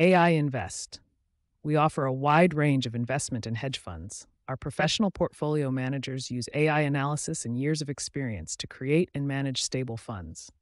AI Invest. We offer a wide range of investment and hedge funds. Our professional portfolio managers use AI analysis and years of experience to create and manage stable funds.